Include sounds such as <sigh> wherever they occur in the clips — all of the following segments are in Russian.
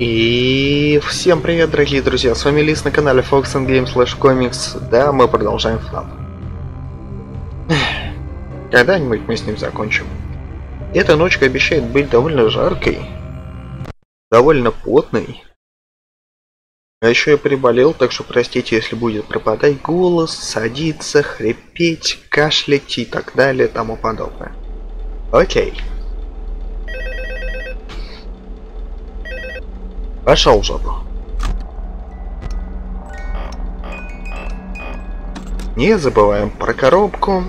И всем привет, дорогие друзья, с вами Лис на канале Fox and Games Slash Comics. Да, мы продолжаем флап. <sighs> Когда-нибудь мы с ним закончим. Эта ночка обещает быть довольно жаркой, довольно потной. А еще я приболел, так что простите, если будет пропадать голос, садиться, хрипеть, кашлять и так далее, тому подобное. Окей. Пошел жопу. Не забываем про коробку.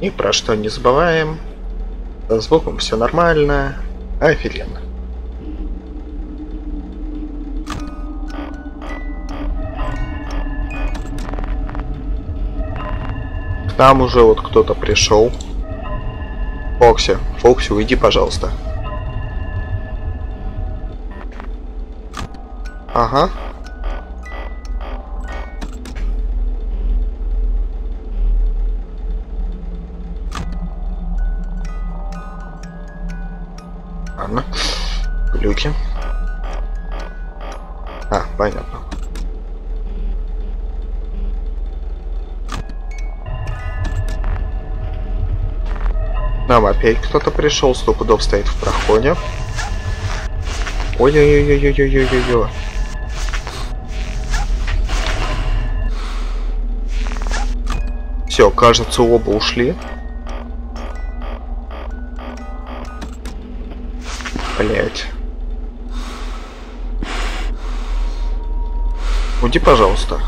Ни про что не забываем. Со звуком все нормально. Офигенно. К нам уже вот кто-то пришел. Фокси, Фокси, уйди, пожалуйста. Ага. Ладно. Глюки. А, понятно. Нам опять кто-то пришел, сто пудов стоит в проходе. Ой-ой-ой-ой-ой-ой-ой-ой. Все, кажется, оба ушли. Блять. Уйди, пожалуйста.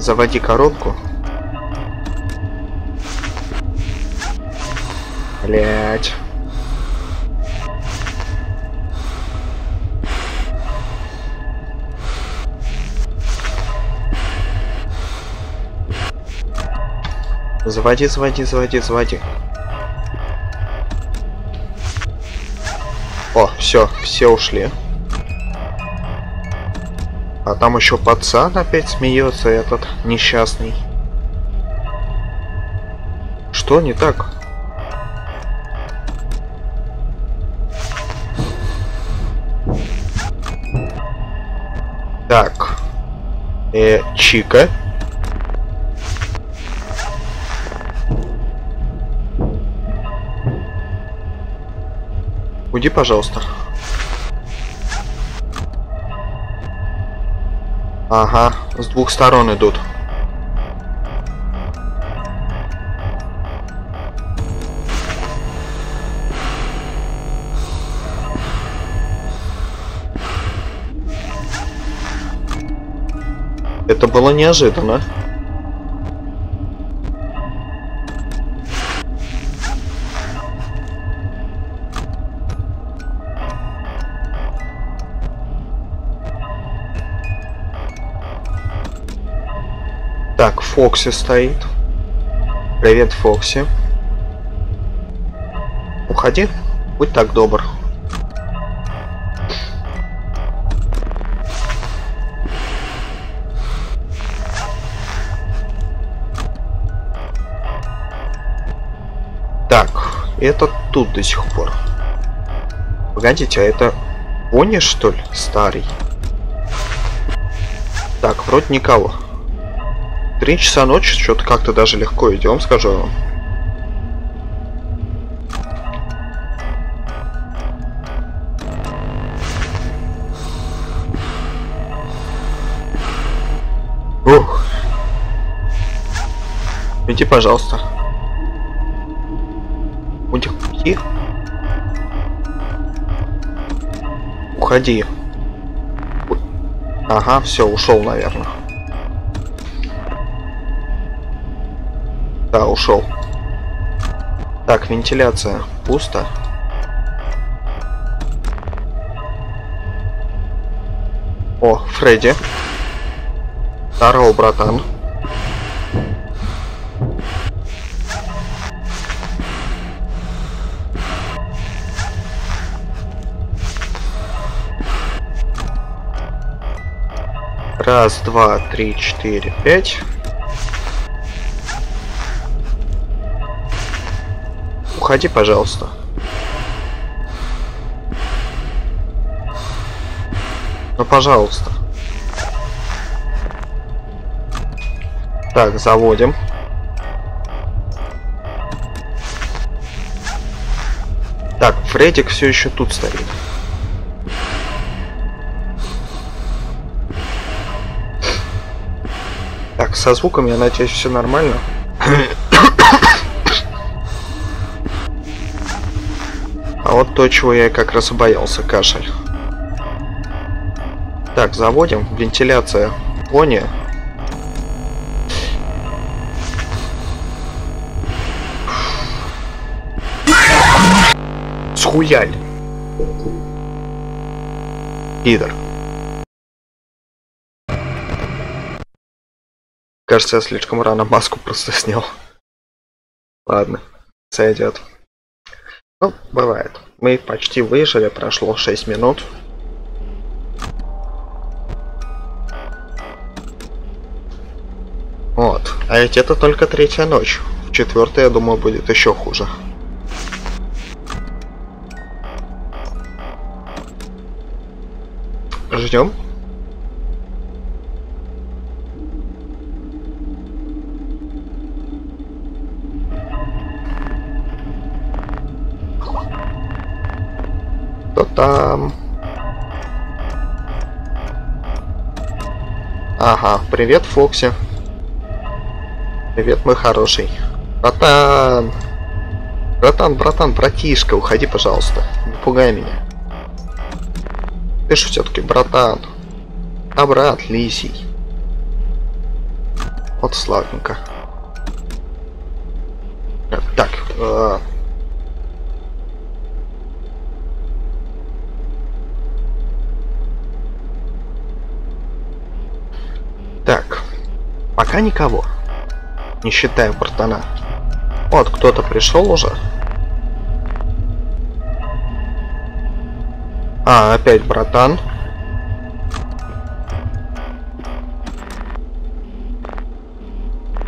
Заводи коробку. Блять. Заводи, заводи, заводи, заводи. О, все, все ушли. А там еще пацан опять смеется, этот несчастный. Что не так? Так. Э, Чика. Уйди, пожалуйста. Ага, с двух сторон идут. Это было неожиданно. Фокси стоит. Привет, Фокси. Уходи. Будь так добр. Так, это тут до сих пор. Погодите, а это Пони, что ли, старый? Так, вроде никого. Три часа ночи, что-то как-то даже легко идем, скажу вам. Ух. Иди, пожалуйста. Уйди. Уходи. Ага, все, ушел, наверное. Да, ушел. Так, вентиляция. Пусто. О, Фредди. Здорово, братан. Раз, два, три, четыре, пять. Уходи, пожалуйста. Ну, пожалуйста. Так, заводим. Так, Фредик все еще тут стоит. Так, со звуком, я надеюсь, все нормально. А вот то, чего я как раз и боялся, кашель. Так, заводим. Вентиляция. Пони. Схуяль. Пидор. Кажется, я слишком рано маску просто снял. Ладно, сойдет. Ну, бывает. Мы почти выжили, прошло 6 минут. Вот. А ведь это только третья ночь. В четвертой, я думаю, будет еще хуже. Ждем. Там? Ага, привет, Фокси. Привет, мой хороший. Братан! Братан, братан, братишка, уходи, пожалуйста. Не пугай меня. Ты же все-таки братан. А брат лисий. Вот славненько. Так, э, Так, пока никого. Не считая братана. Вот, кто-то пришел уже. А, опять братан.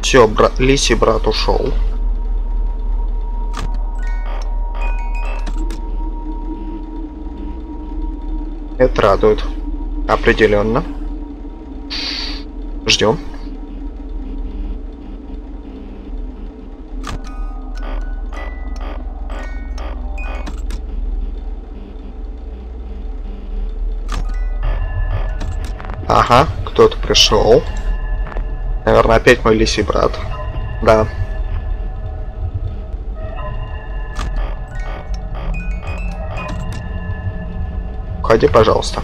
Все, брат, лисий брат ушел. Это радует. Определенно. Ждем. Пришел. Наверное, опять мой лисий брат. Да. Уходи, пожалуйста.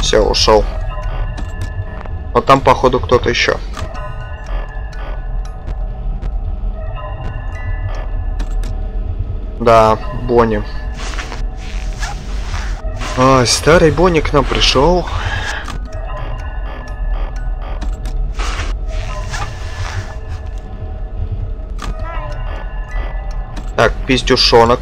Все, ушел. Вот там, походу, кто-то еще. Да, Бонни. Ой, старый Бонни к нам пришел. Пиздюшонок.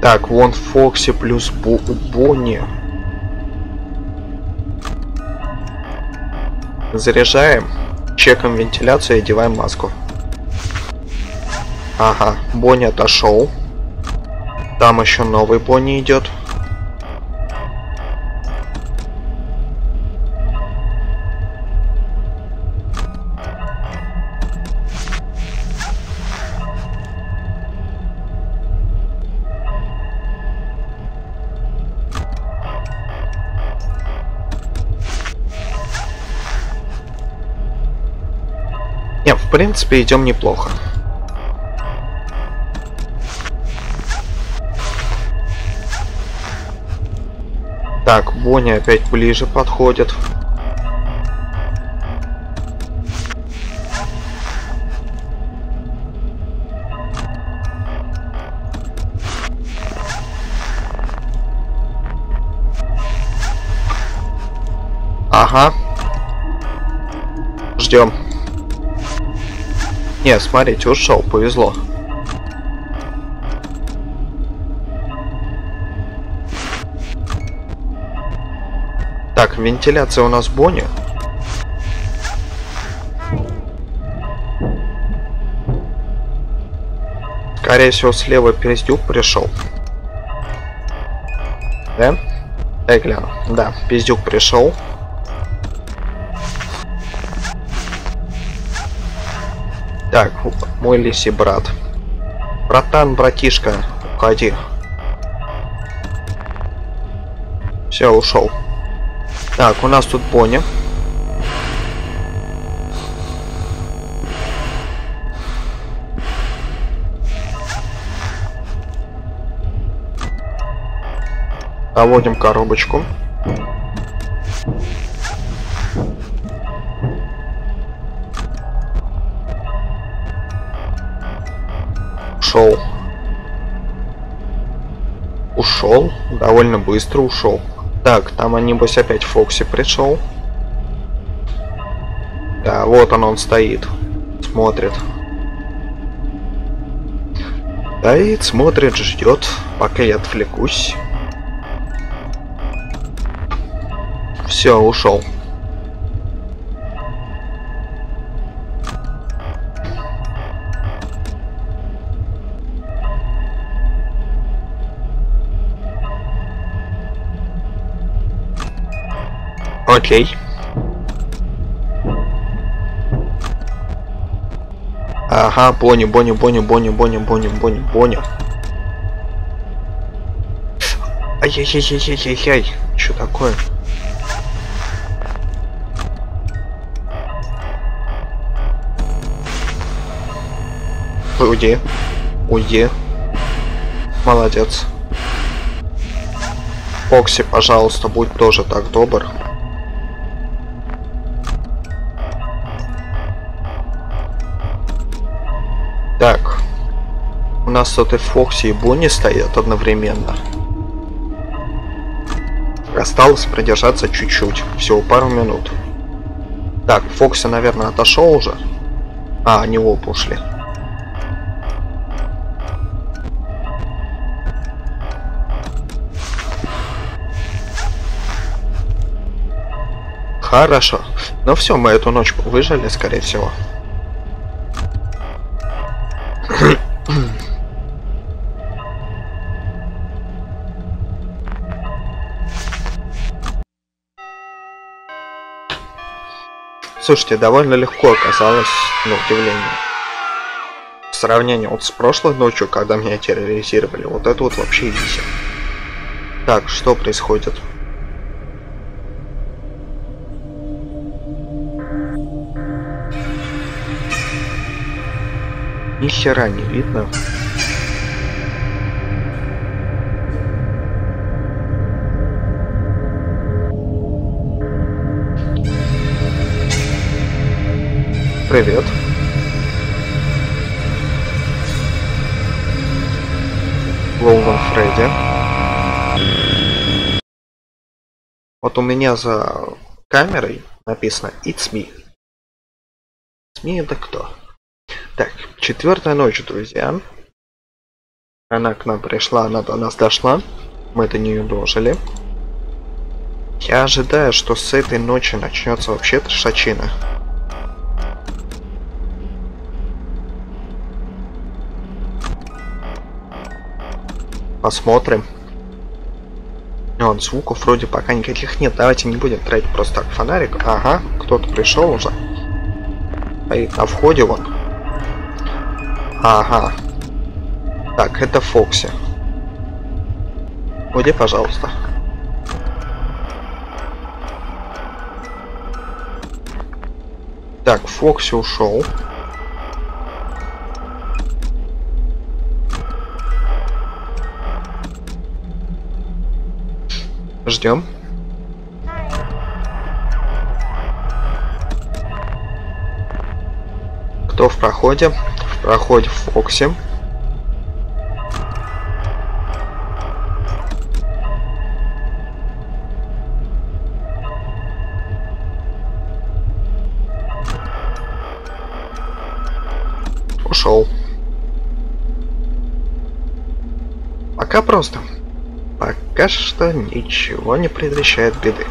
Так, вон Фокси плюс Бо Бонни. Заряжаем. Чекаем вентиляцию и одеваем маску. Ага, Бонни отошел. Там еще новый Бонни идет. Не, в принципе, идем неплохо. Так, Бонни опять ближе подходит. Ага. Ждем. Не, смотрите, ушел, повезло. Вентиляция у нас Бонни. Скорее всего, слева Пиздюк пришел. Да? Дай гляну. Да, Пиздюк пришел. Так, мой лисий брат. Братан, братишка, уходи. Все, ушел. Так, у нас тут Бонни. Доводим коробочку. Ушел. Ушел. Довольно быстро ушел. Так, там, небось, опять Фокси пришел. Да, вот он, он стоит. Смотрит. Стоит, смотрит, ждет, пока я отвлекусь. Все, ушел. Окей. Ага, Бонни, Бонни, Бонни, Бонни, Бонни, Бонни, Бонни, Бонни. Ай-яй-яй-яй-яй-яй. Что такое? Уйди. Уйди. Молодец. Фокси, пожалуйста, будь тоже так добр. Нас тут и Фокси, и Бонни стоят одновременно. Осталось продержаться чуть-чуть. Всего пару минут. Так, Фокси, наверное, отошел уже. А, они оба ушли. Хорошо. Ну все, мы эту ночку выжили, скорее всего. Слушайте, довольно легко оказалось, на удивление. В сравнении вот с прошлой ночью, когда меня терроризировали, вот это вот вообще изи. Так, что происходит? Ни хера не видно. Привет. Лоуган Фредди. Вот у меня за камерой написано It's me. It's me это кто? Так, четвертая ночь, друзья. Она к нам пришла, она до нас дошла. Мы до нее дожили. Я ожидаю, что с этой ночи начнется вообще трешачина. Посмотрим. Вот, звуков вроде пока никаких нет. Давайте не будем тратить просто так фонарик. Ага, кто-то пришел уже. Стоит на входе вон. Ага. Так, это Фокси. Уйди, пожалуйста. Так, Фокси ушел. Ждем. Кто в проходе? В проходе Фокси. Ушел. Пока просто. Пока что ничего не предвещает беды.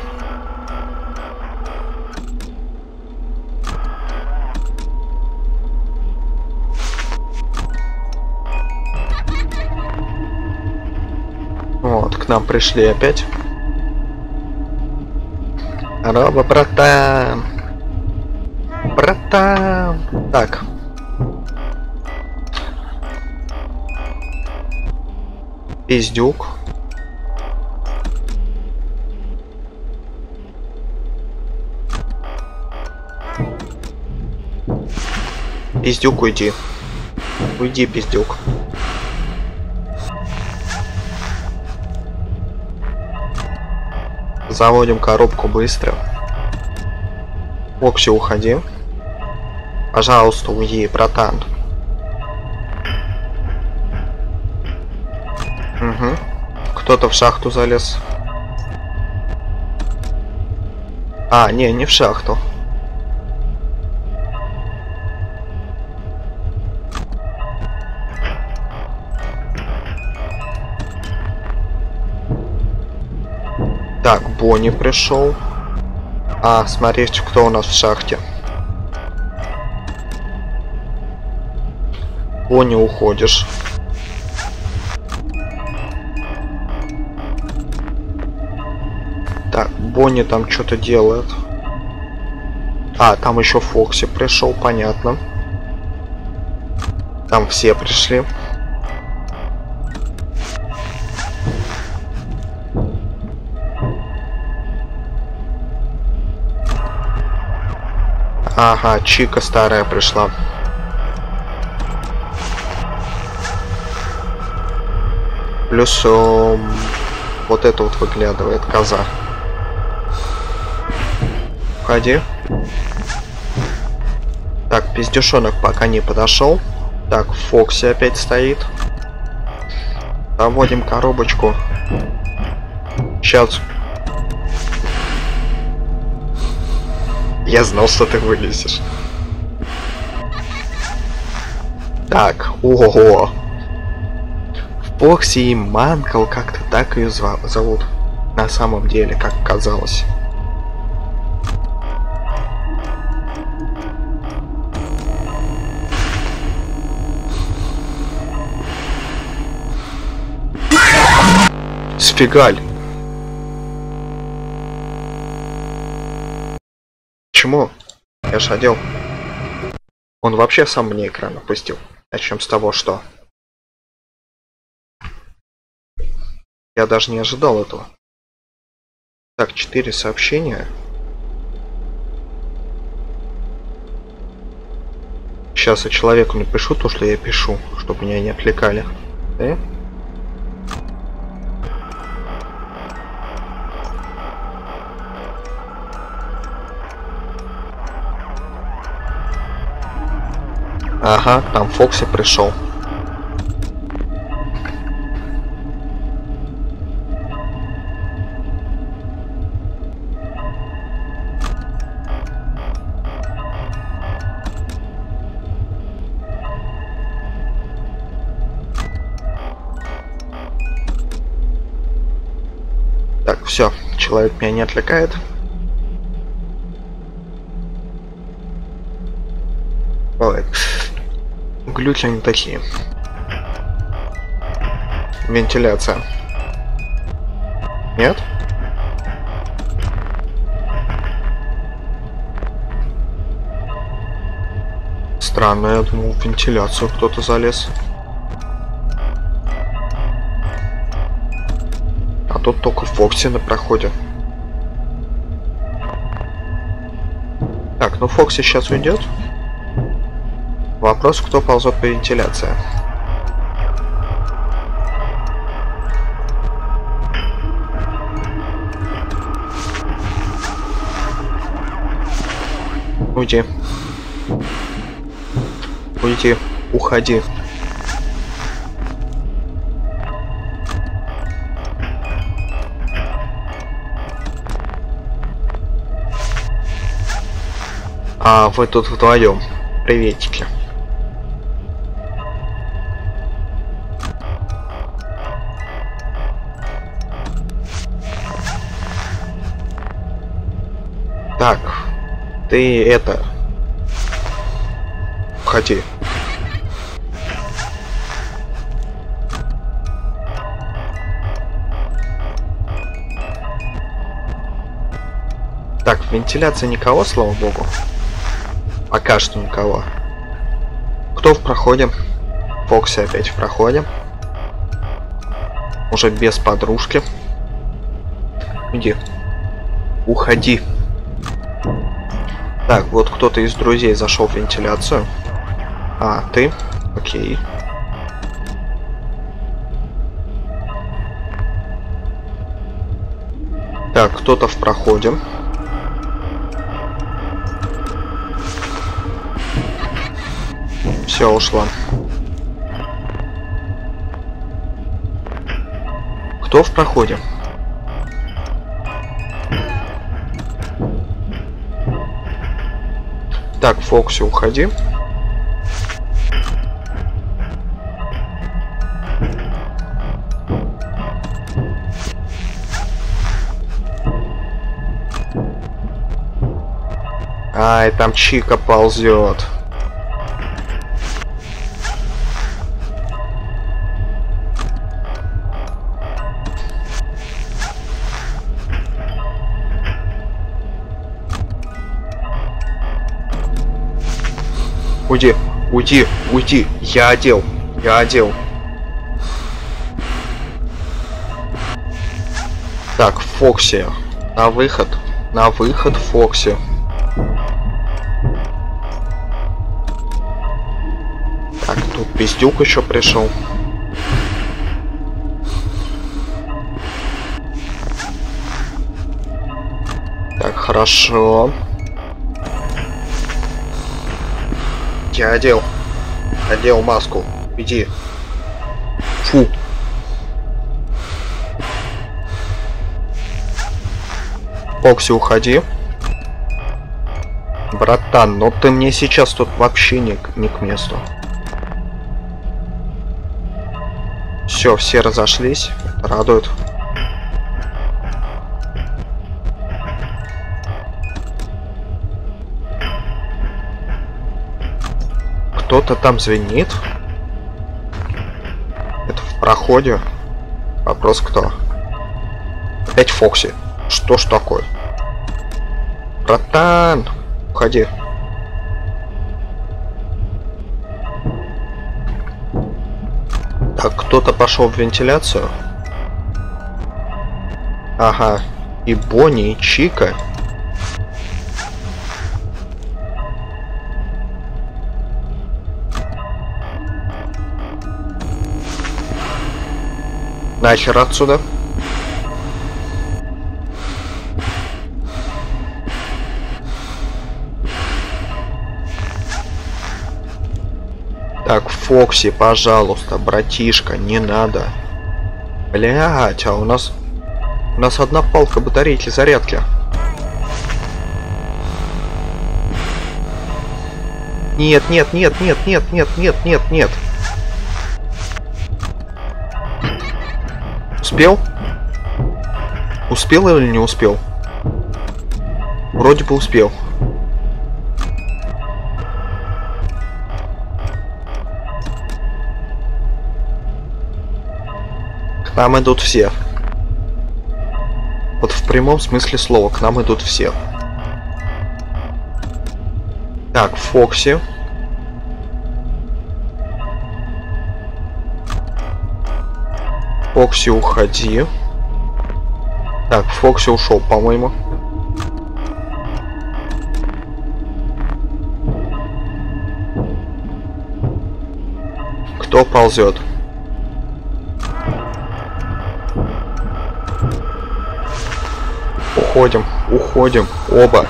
Вот, к нам пришли опять. Роба, братан. Братан. Так. Пиздюк. Пиздюк, уйди. Уйди, пиздюк. Заводим коробку быстро. Окси, уходи. Пожалуйста, уйди, братан. Угу. Кто-то в шахту залез. А, не, не в шахту. Бонни пришел. А, смотрите, кто у нас в шахте. Бонни, уходишь. Так, Бонни там что-то делает. А, там еще Фокси пришел, понятно. Там все пришли. Ага, Чика старая пришла. Плюс um, вот это вот выглядывает коза. Входи. Так, пиздюшонок пока не подошел. Так, Фокси опять стоит. Заводим коробочку. Сейчас Я знал, что ты вылезешь. Так, ого. В Боксе и Манкл как-то так ее зовут. На самом деле, как казалось. Сфигаль. Почему? Я ж одел. Он вообще сам мне экран опустил. Начнем с того, что... Я даже не ожидал этого. Так, четыре сообщения. Сейчас я человеку напишу то, что я пишу, чтобы меня не отвлекали. Э? Ага, там Фокси пришел. Так, все, человек меня не отвлекает. Бывает глюки они такие. Вентиляция. Нет? Странно, я думал, в вентиляцию кто-то залез. А тут только Фокси на проходе. Так, ну Фокси сейчас уйдет. Вопрос, кто ползет по вентиляции. Уйди. Уйди. Уходи. А вы тут вдвоем. Приветики. Ты это... Уходи. Так, вентиляция никого, слава богу. Пока что никого. Кто в проходе? Фокси опять в проходе. Уже без подружки. Иди. Уходи. Так, вот кто-то из друзей зашел в вентиляцию. А, ты? Окей. Так, кто-то в проходе. Все, ушла. Кто в проходе? Так, Фокси, уходи. Ай, там Чика ползет. Уйди, уйди. Я одел. Я одел. Так, Фокси. На выход. На выход, Фокси. Так, тут пиздюк еще пришел. Так, хорошо. Я одел. Одел маску. Иди. Фу. Фокси, уходи. Братан, ну ты мне сейчас тут вообще не, не к месту. Все, все разошлись. Радует. Кто-то там звенит. Это в проходе. Вопрос кто? Опять Фокси. Что ж такое? Братан! Уходи. Так, кто-то пошел в вентиляцию. Ага. И Бонни, и Чика. Нахер отсюда. Так, Фокси, пожалуйста, братишка, не надо. Блять, а у нас... У нас одна палка батарейки зарядки. Нет, нет, нет, нет, нет, нет, нет, нет, нет. Успел? Успел или не успел? Вроде бы успел. К нам идут все. Вот в прямом смысле слова, к нам идут все. Так, Фокси. Фокси, уходи. Так, Фокси ушел, по-моему. Кто ползет? Уходим, уходим, оба.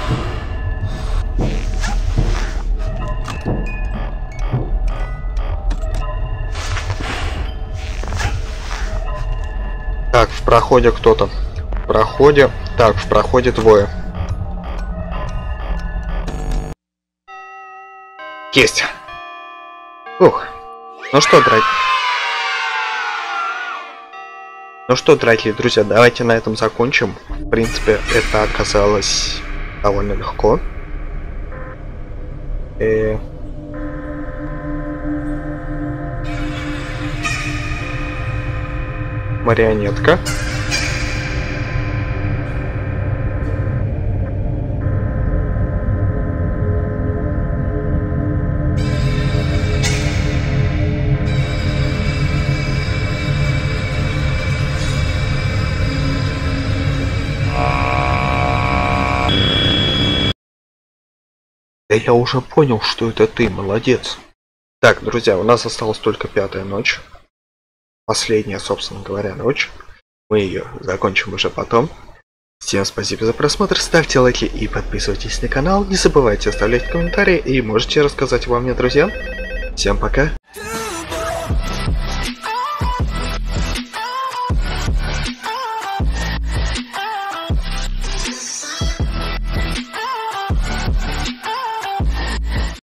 Проходе кто-то. В проходе. Так, в проходе двое. Есть. Ух. Ну что, дорогие. Ну что, дорогие друзья, давайте на этом закончим. В принципе, это оказалось довольно легко. Э, марионетка. Да я уже понял, что это ты, молодец. Так, друзья, у нас осталась только пятая ночь. Последняя, собственно говоря, ночь. Мы ее закончим уже потом. Всем спасибо за просмотр, ставьте лайки и подписывайтесь на канал. Не забывайте оставлять комментарии и можете рассказать вам мне, друзья. Всем пока.